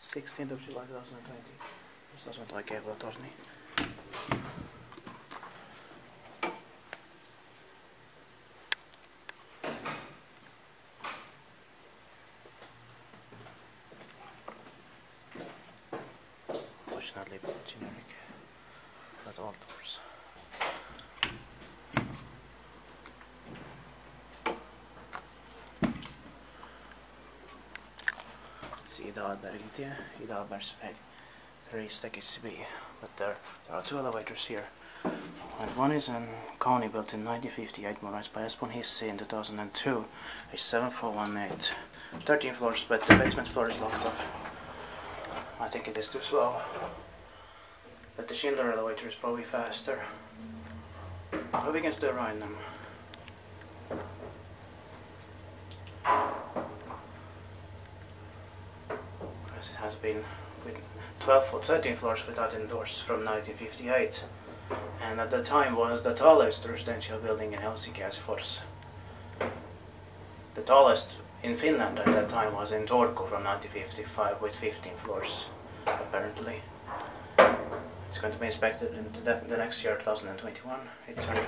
16th of July 2020. Jos asunto oikein voi tos, niin... Fortunately generic, but all doors. See Dahlbergtie, Ida Ahlbergs Väg. There is Stekis B, but there, there are two elevators here. And one is in KONE built in 1958, modernized by Espoon Hissi in 2002. It's 7418. 13 floors, but the basement floor is locked off. I think it is too slow. But the Schindler elevator is probably faster. But we can still ride them. As it has been with 12 or 13 floors without any doors from 1958. And at the time was the tallest residential building in Helsinki as Fors. The tallest in Finland at that time was in Turku from 1955 with 15 floors, apparently. It's going to be inspected in the, the next year, 2021. It turned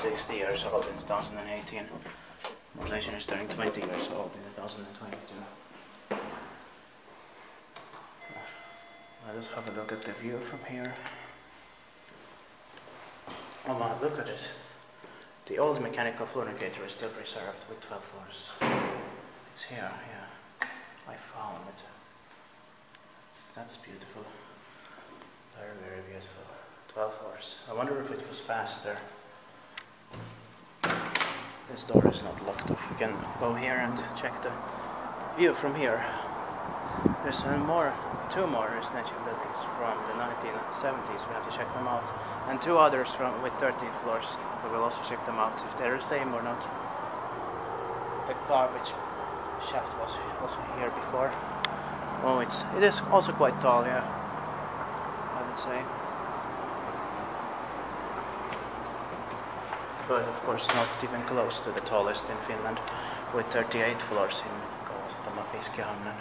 60 years old in 2018. Modulation is turning 20 years old in 2022. Let us have a look at the view from here. Oh my, look at this. The old mechanical floor indicator is still preserved with 12 floors. It's here, yeah. I found it. That's, that's beautiful. Very, very beautiful. 12 floors. I wonder if it was faster. This door is not locked off. We can go here and check the view from here. There's more, two more residential buildings from the 1970s. We have to check them out, and two others from with 13 floors. We will also check them out if they're the same or not. The garbage shaft was also here before. Oh, it's it is also quite tall, yeah. I would say. But of course, not even close to the tallest in Finland, with 38 floors in Kouvola Fiskehamnen.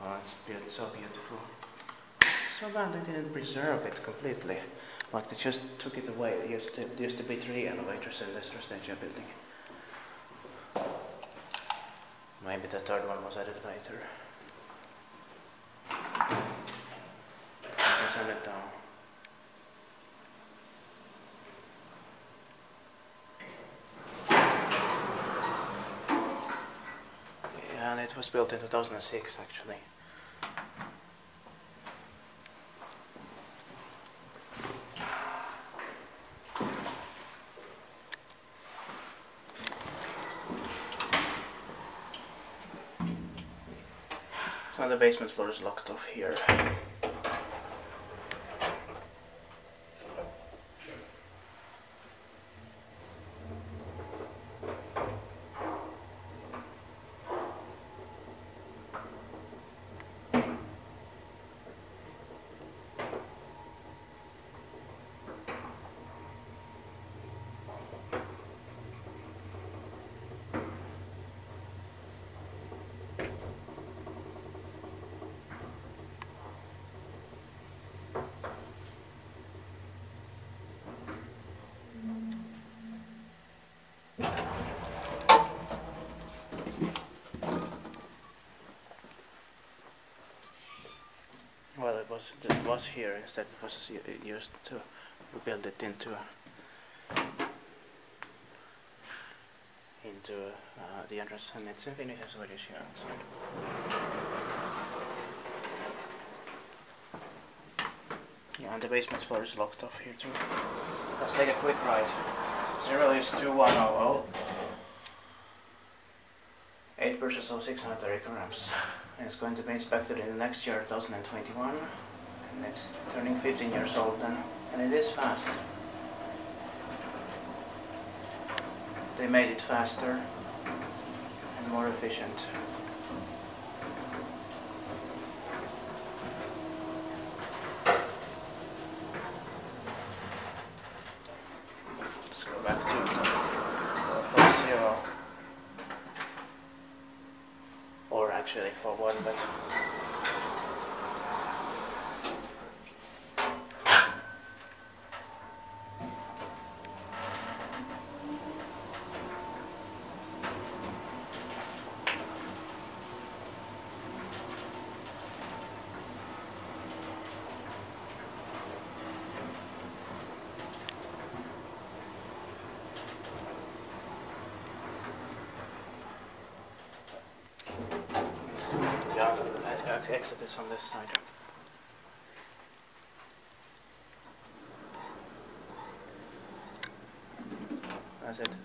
Oh, it's so beautiful. So bad they didn't preserve it completely. Like they just took it away. There used to, used to be three elevators in this residential building. Maybe the third one was added later. Send it down. And it was built in 2006 actually. So the basement floor is locked off here. Well, it was it was here instead. It was used to build it into into uh, the entrance, and it's in Finnish and Swedish here outside. Yeah, and the basement floor is locked off here too. Let's take a quick ride. Zero is two one zero zero. Eight purchase of 630 grams. It's going to be inspected in the next year, 2021. And it's turning 15 years old then. And it is fast. They made it faster and more efficient. Let's go back to the 440. actually for one, but yeah, uh, ex- exit this on this side. That's it.